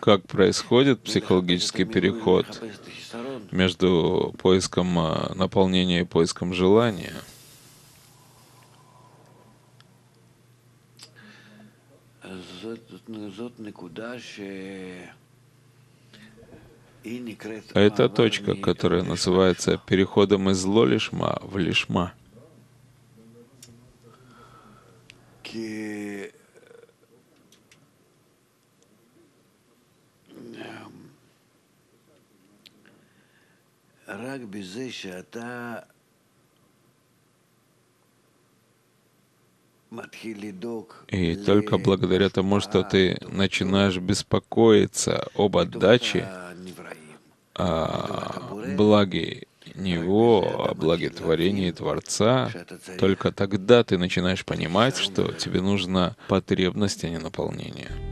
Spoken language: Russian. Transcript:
как происходит психологический переход между поиском а, наполнения и поиском желания. Это точка, которая называется переходом из зло лишма в лишма. И только благодаря тому, что ты начинаешь беспокоиться об отдаче, о благе Него, о благотворении Творца, только тогда ты начинаешь понимать, что тебе нужна потребность, а не наполнение.